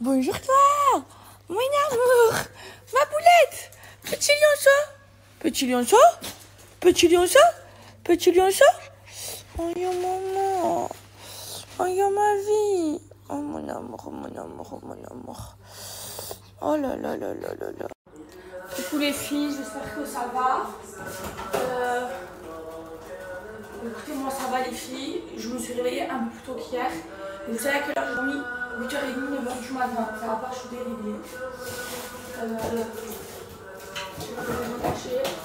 Bonjour toi. Mon amour Ma boulette. Petit lionceau. Petit lionceau. Petit lionceau. Petit lionceau. Oh yo maman. Oh yo ma vie. Oh mon amour, mon amour, mon amour. Oh là là là là là là. Coucou les filles, j'espère que ça va. Euh, Écoutez, moi ça va les filles. Je me suis réveillée un peu plus tôt qu'hier. Vous savez à quelle heure j'ai dormi? 8h30, 9h du matin. Ça va pas, suis dérivée. Euh, je vais cacher.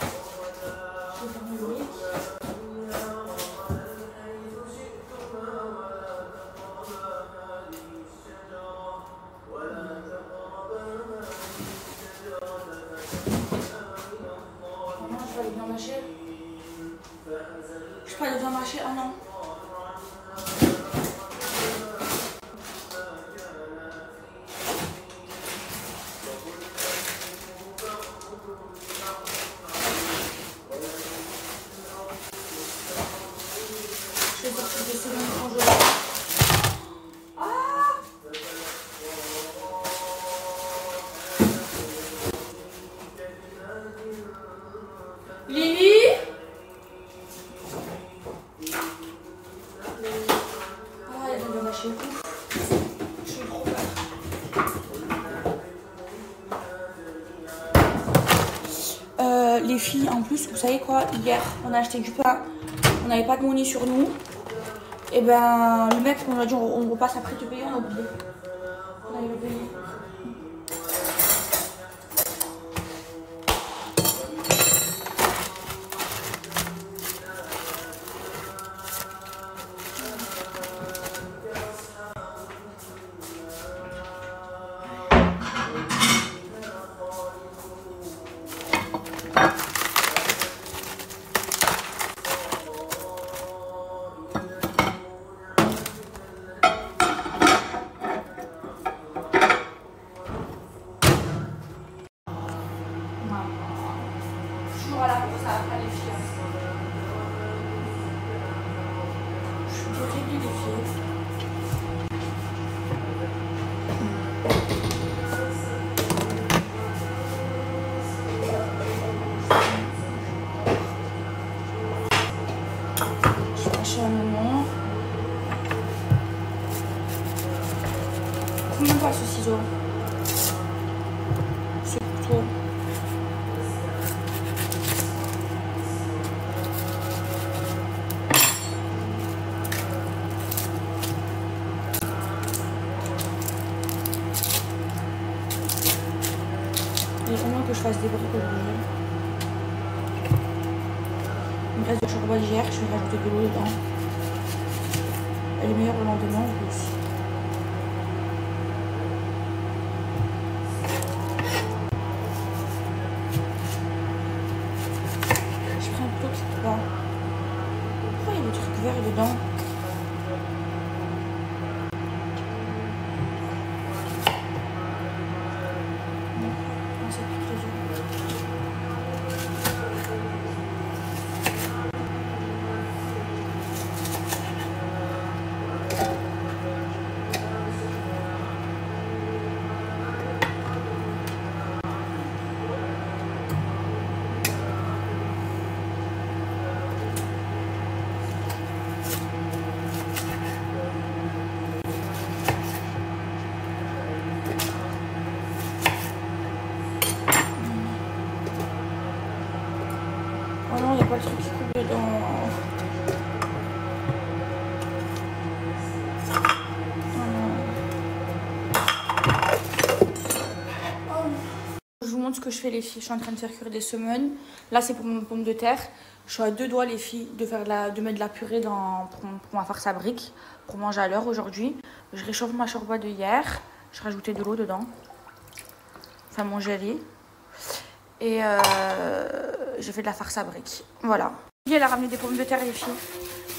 Vous savez quoi Hier, on a acheté du pain. On n'avait pas de monnaie sur nous. Et ben, le mec, on a dit on, on repasse après te payer, on a oublié. Que je fasse des aujourd'hui. Il me reste du chocolat d'hier, je vais rajouter de l'eau dedans. Elle est meilleure le lendemain en plus. Ce que je fais les filles. Je suis en train de faire cuire des semones. Là, c'est pour mon pomme de terre. Je suis à deux doigts les filles de, faire de, la, de mettre de la purée dans, pour, pour ma farce à briques pour manger à l'heure aujourd'hui. Je réchauffe ma chorba de hier. Je rajoutais de l'eau dedans. Enfin, mon gelé. Et euh, j'ai fait de la farce à briques. Voilà. Elle a ramené des pommes de terre, les filles?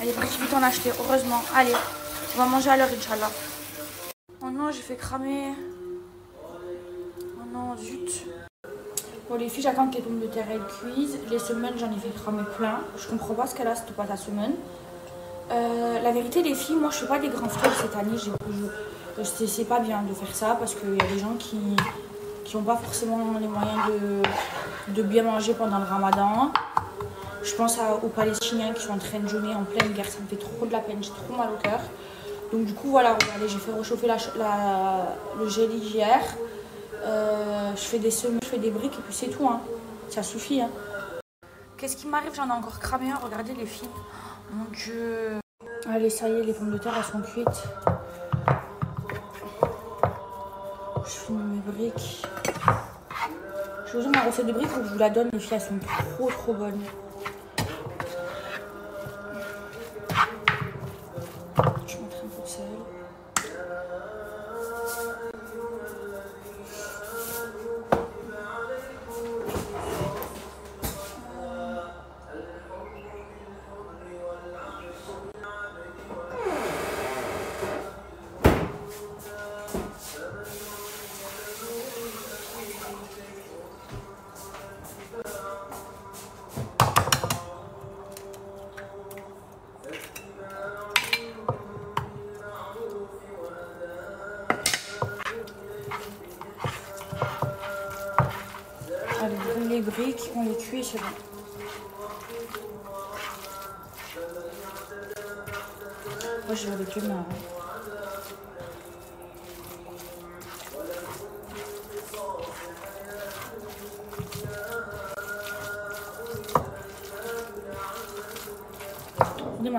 Elle est partie vite en acheter, heureusement. Allez, on va manger à l'heure, Inch'Allah. Oh non, j'ai fait cramer. Oh non, zut. Bon, les filles, j'attends que les pommes de terre elles cuisent. Les semaines, j'en ai fait cramer plein. Je comprends pas ce qu'elle a, cette pâte à semaine. Euh, la vérité, les filles, moi, je fais pas des grands frais cette année. Je, C'est pas bien de faire ça parce qu'il y a des gens qui n'ont pas forcément les moyens de, de, bien manger pendant le ramadan. Je pense aux Palestiniens qui sont en train de jeûner en pleine guerre, ça me fait trop de la peine, j'ai trop mal au cœur. Donc du coup voilà, regardez, j'ai fait réchauffer la, le gel hier. Euh, je fais des semis, je fais des briques et puis c'est tout. Hein. Ça suffit. Hein. Qu'est-ce qui m'arrive? J'en ai encore cramé un. Regardez les filles. Mon dieu. Allez, ça y est, les pommes de terre, elles sont cuites. Je finis mes briques. Je vous donne ma recette de briques je vous la donne. Les filles, elles sont trop trop bonnes. Moi, je vais avec une main.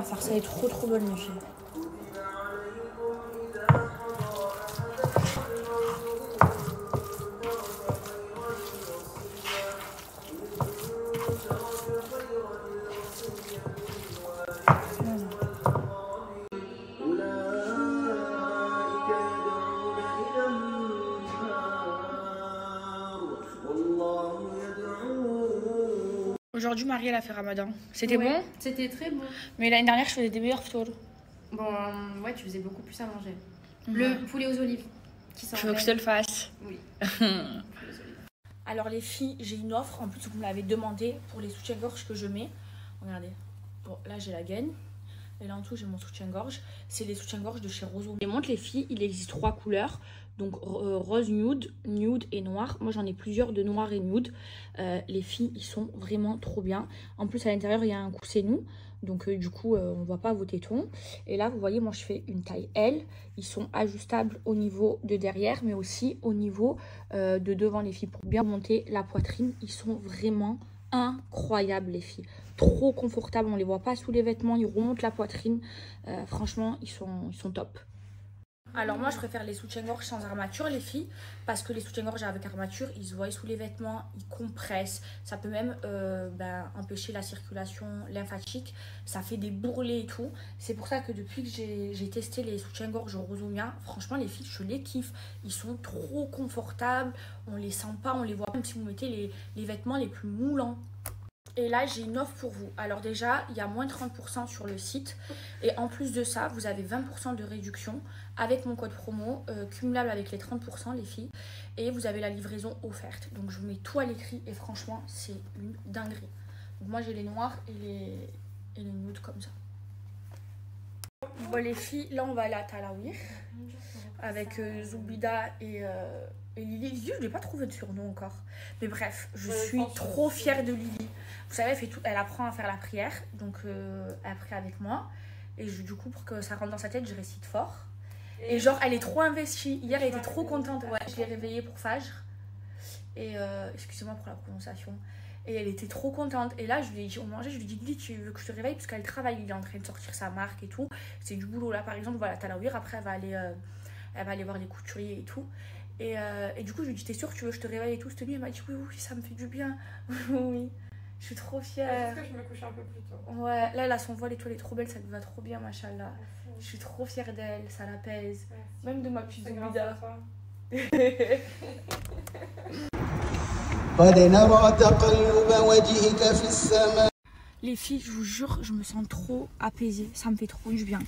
Farce, elle est trop trop bonne, les filles. Ramadan. C'était bon C'était très bon. Mais l'année dernière, je faisais des meilleurs photos. Bon, ouais, tu faisais beaucoup plus à manger. Le poulet aux olives. Qui je veux que je te le fasse. Oui. Alors, les filles, j'ai une offre. En plus, vous me l'avez demandé pour les soutiens-gorge que je mets. Regardez. Bon, là, j'ai la gaine. Et là en dessous, j'ai mon soutien-gorge. C'est les soutiens-gorge de chez Roseau. Et montre les filles, il existe trois couleurs. Donc euh, rose nude, nude et noir. Moi j'en ai plusieurs de noir et nude. Euh, les filles, ils sont vraiment trop bien. En plus à l'intérieur, il y a un coussin nous. Donc euh, du coup, on ne voit pas vos tétons. Et là, vous voyez, moi je fais une taille L. Ils sont ajustables au niveau de derrière, mais aussi au niveau de devant les filles. Pour bien monter la poitrine, ils sont vraiment incroyables les filles trop confortables on les voit pas sous les vêtements ils remontent la poitrine franchement ils sont, ils sont top alors moi je préfère les soutiens-gorge sans armature les filles parce que les soutiens-gorge avec armature ils se voient sous les vêtements, ils compressent, ça peut même euh, ben, empêcher la circulation lymphatique, ça fait des bourrelets et tout. C'est pour ça que depuis que j'ai testé les soutiens-gorge Rosomia, franchement les filles je les kiffe, ils sont trop confortables, on les sent pas, on les voit même si vous mettez les, les vêtements les plus moulants. Et là, j'ai une offre pour vous. Alors déjà, il y a moins de 30% sur le site. Et en plus de ça, vous avez 20% de réduction avec mon code promo, euh, cumulable avec les 30% les filles. Et vous avez la livraison offerte. Donc je vous mets tout à l'écrit et franchement, c'est une dinguerie. Donc moi, j'ai les noirs et les, et les nudes comme ça. Bon les filles, là on va aller à Talawir avec euh, Zoubida et, euh, et Lily. Lily, je ne l'ai pas trouvé de surnom encore. Mais bref, je suis trop fière de Lily. Vous savez, elle, fait tout, elle apprend à faire la prière, donc euh, elle prie avec moi. Et du coup, pour que ça rentre dans sa tête, je récite fort. Et, genre, elle est trop investie. Hier, elle était trop contente. Ouais, je l'ai réveillée pour Fajr. Et euh, excusez-moi pour la prononciation. Et elle était trop contente. Et là, je lui ai dit, on mangeait, je lui ai dit, Lily, tu veux que je te réveille? Parce qu'elle travaille, il est en train de sortir sa marque et tout. C'est du boulot là, par exemple. Voilà, t'as la après, elle va aller, euh, elle va aller voir les couturiers et tout. Et, et, du coup, je lui ai dit, t'es sûre que tu veux que je te réveille et tout? Cette nuit, elle m'a dit, oui, oui, ça me fait du bien. oui. Je suis trop fière. Est-ce que je me couche un peu plus tôt Ouais, là, elle a son voile et tout, elle est trop belle, ça lui va trop bien, machallah. Je suis trop fière d'elle, ça l'apaise. Même de ma petite Zubida. Les filles, je vous jure, je me sens trop apaisée. Ça me fait trop du bien.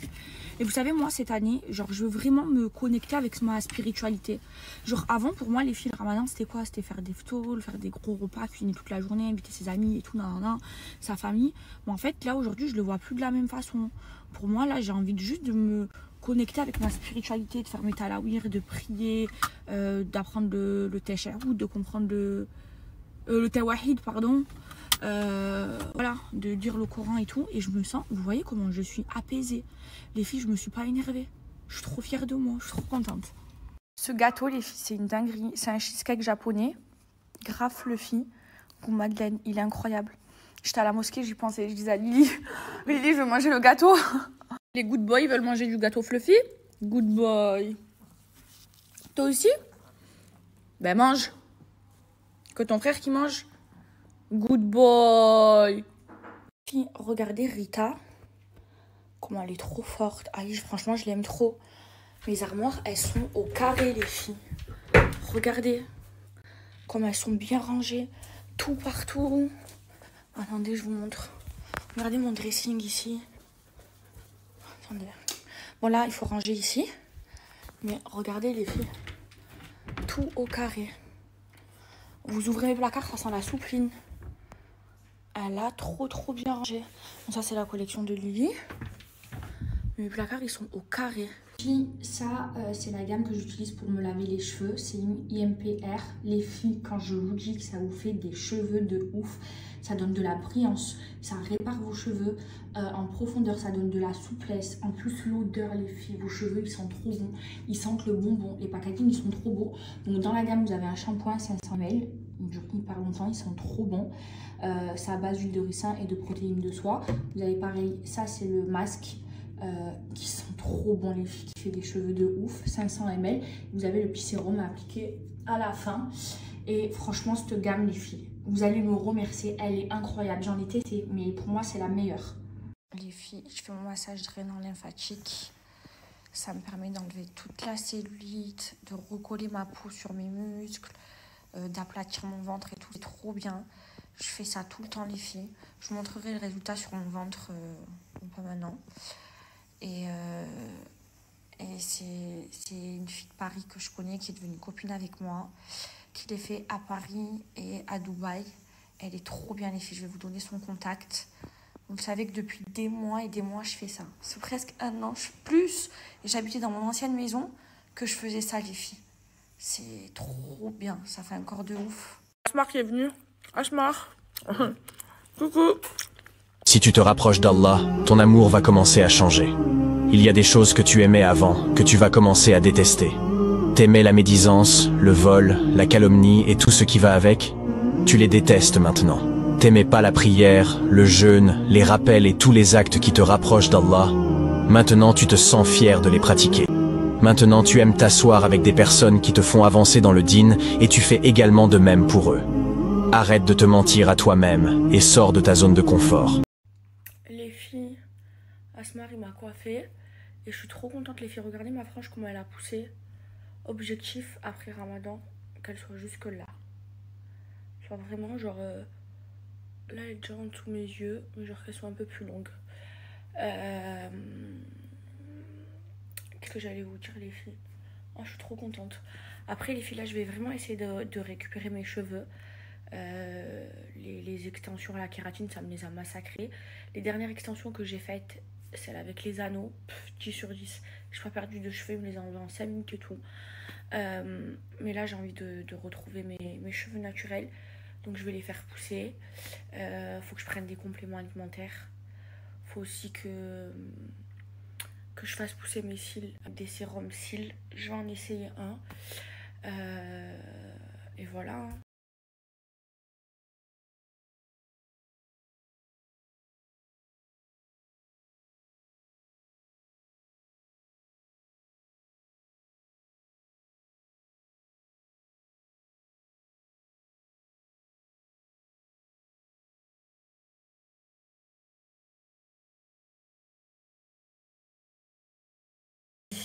Et vous savez, moi, cette année, genre, je veux vraiment me connecter avec ma spiritualité. Genre, avant, pour moi, les filles, le ramadan, c'était quoi? C'était faire des photos, faire des gros repas, cuisiner toute la journée, inviter ses amis et tout, nan, nan, sa famille. Mais en fait, là, aujourd'hui, je le vois plus de la même façon. Pour moi, là, j'ai envie juste de me connecter avec ma spiritualité, de faire mes talawir, de prier, euh, d'apprendre le, le de comprendre le, euh, le tawahid, pardon. Euh, voilà, de dire le Coran et tout. Et je me sens, vous voyez comment je suis apaisée. Les filles, je me suis pas énervée. Je suis trop fière de moi, je suis trop contente. Ce gâteau, les filles, c'est une dinguerie. C'est un cheesecake japonais. Grave fluffy. Pour Madeleine, il est incroyable. J'étais à la mosquée, j'y pensais. Je disais à Lily, Lily, je veux manger le gâteau. Les good boys veulent manger du gâteau fluffy. Good boy. Toi aussi? Ben mange. Que ton frère qui mange. Good boy. Regardez Rita. Comment elle est trop forte. Ah, franchement, je l'aime trop. Mes armoires, elles sont au carré, les filles. Regardez. Comme elles sont bien rangées. Tout partout. Attendez, je vous montre. Regardez mon dressing ici. Attendez. Bon, là, il faut ranger ici. Mais regardez, les filles. Tout au carré. Vous ouvrez les placards, ça sent la soupline. Elle a trop trop bien rangé. ça c'est la collection de Lily. Mes placards ils sont au carré. Ça, euh, c'est la gamme que j'utilise pour me laver les cheveux. C'est une IMPR. Les filles, quand je vous dis que ça vous fait des cheveux de ouf, ça donne de la brillance, ça répare vos cheveux euh, en profondeur, ça donne de la souplesse. En plus, l'odeur, les filles, vos cheveux, ils sont trop bons. Ils sentent le bonbon. Les packaging, ils sont trop beaux. Donc, dans la gamme, vous avez un shampoing 500 ml. Il dure hyper longtemps, ils sont trop bons. Euh, c'est à base d'huile de ricin et de protéines de soie. Vous avez pareil, ça c'est le masque. Euh, qui sont trop bons les filles, qui fait des cheveux de ouf, 500 ml. Vous avez le petit à appliquer à la fin. Et franchement, cette gamme les filles, vous allez me remercier, elle est incroyable. J'en ai testé, mais pour moi, c'est la meilleure. Les filles, je fais mon massage drainant lymphatique. Ça me permet d'enlever toute la cellulite, de recoller ma peau sur mes muscles, euh, d'aplatir mon ventre et tout. C'est trop bien. Je fais ça tout le temps, les filles. Je vous montrerai le résultat sur mon ventre, euh, pas maintenant. Et, euh, et c'est une fille de Paris que je connais qui est devenue copine avec moi, qui l'ai fait à Paris et à Dubaï. Elle est trop bien, les filles. Je vais vous donner son contact. Vous savez que depuis des mois et des mois, je fais ça. C'est presque un an plus. J'habitais dans mon ancienne maison que je faisais ça, les filles. C'est trop bien. Ça fait un corps de ouf. Asmar qui est venu. Asmar. Coucou. Si tu te rapproches d'Allah, ton amour va commencer à changer. Il y a des choses que tu aimais avant, que tu vas commencer à détester. T'aimais la médisance, le vol, la calomnie et tout ce qui va avec Tu les détestes maintenant. T'aimais pas la prière, le jeûne, les rappels et tous les actes qui te rapprochent d'Allah. Maintenant tu te sens fier de les pratiquer. Maintenant tu aimes t'asseoir avec des personnes qui te font avancer dans le din et tu fais également de même pour eux. Arrête de te mentir à toi-même et sors de ta zone de confort. Asmar, il m'a coiffé. Et je suis trop contente, les filles. Regardez ma frange, comment elle a poussé. Objectif, après Ramadan, qu'elle soit jusque là. Soit vraiment, genre... Euh, là, elle est déjà en dessous mes yeux. Mais genre qu'elle soit un peu plus longue. Euh, que j'allais vous dire, les filles oh, Je suis trop contente. Après, les filles, là, je vais vraiment essayer de, récupérer mes cheveux. Euh, les, extensions à la kératine, ça me les a massacrés. Les dernières extensions que j'ai faites, celle avec les anneaux, 10 sur 10. Je pas perdu de cheveux, ils me les ont en 5 minutes et tout. Euh, mais là, j'ai envie de, retrouver mes, cheveux naturels. Donc, je vais les faire pousser. Euh, faut que je prenne des compléments alimentaires. faut aussi que, que je fasse pousser mes cils avec des sérums cils. Je vais en essayer un. Euh, et voilà.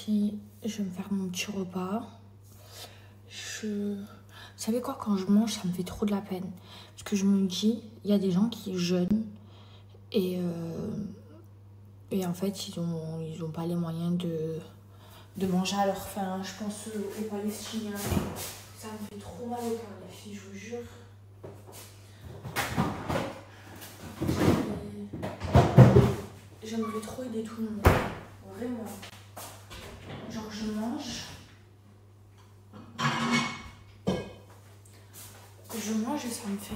Je vais me faire mon petit repas. Je... Vous savez quoi, quand je mange, ça me fait trop de la peine. Parce que je me dis, il y a des gens qui jeûnent et, euh, et en fait, ils n'ont ils ont pas les moyens de, de manger à leur faim. Je pense aux Palestiniens. Ça me fait trop mal au cœur, les filles, je vous jure. J'aimerais trop aider tout le monde. Vraiment. Je mange. Je mange et ça me fait.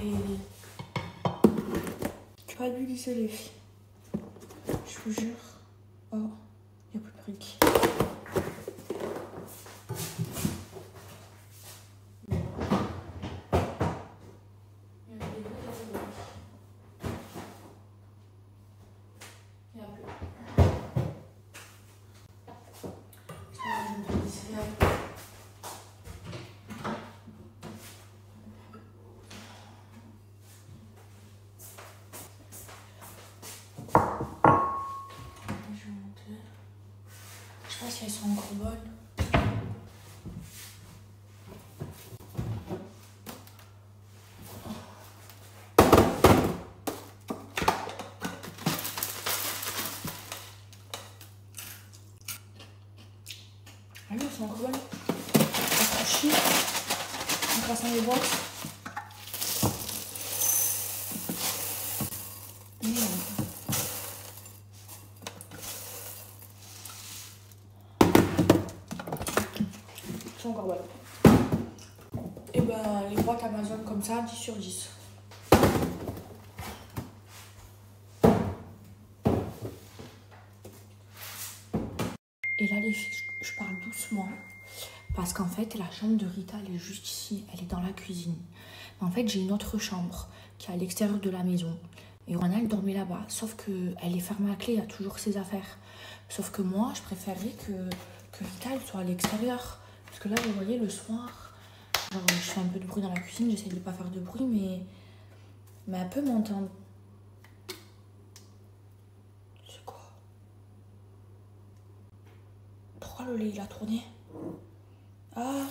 Pas du lycée les filles. Je vous jure. Oh, il n'y a plus de briques. Il y a des briques, il y a des briques. Il y a plus. Ça va, je vais me faire des céréales. Je vais monter. Je sais pas si elles sont encore bonnes. Ah oui, elles sont encore bonnes. Elles sont chic. En passant les boîtes. Mmh. Elles sont encore bonnes. Et Amazon comme ça, 10 sur 10. Et là, les filles, je parle doucement. Parce qu'en fait, la chambre de Rita, elle est juste ici. Elle est dans la cuisine. En fait, j'ai une autre chambre qui est à l'extérieur de la maison. Et Rona, elle dormait là-bas. Sauf qu'elle est fermée à clé, il y a toujours ses affaires. Sauf que moi, je préférerais que, que Rita, elle soit à l'extérieur. Parce que là, vous voyez, le soir, genre, je fais un peu de bruit dans la cuisine. J'essaie de ne pas faire de bruit, mais, mais elle peut m'entendre. C'est quoi? Pourquoi le lait, il a tourné? Ah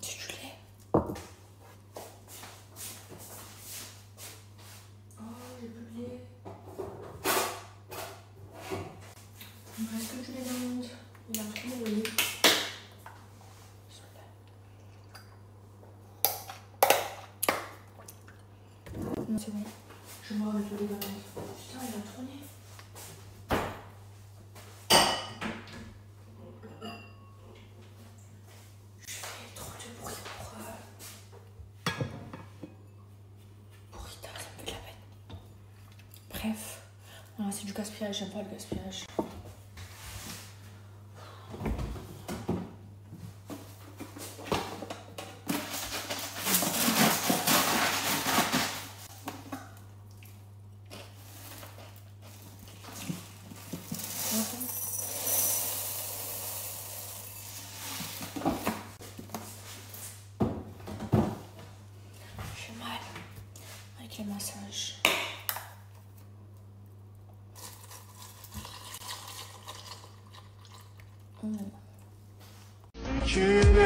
C'est du lait. Oh, j'ai plus de lait. Me reste que du lait monde. Il a. Non, c'est bon. Je me avec le lait. Putain, il a tourné. Je fais trop de bruit pour. euh, Pour Rita, ça me fait de la peine. Bref, c'est du gaspillage, j'aime pas le gaspillage. you.